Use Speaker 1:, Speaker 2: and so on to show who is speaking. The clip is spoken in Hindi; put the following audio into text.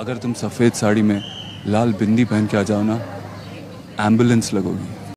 Speaker 1: अगर तुम सफ़ेद साड़ी में लाल बिंदी पहन के आ जाओ ना एंबुलेंस लगोगी।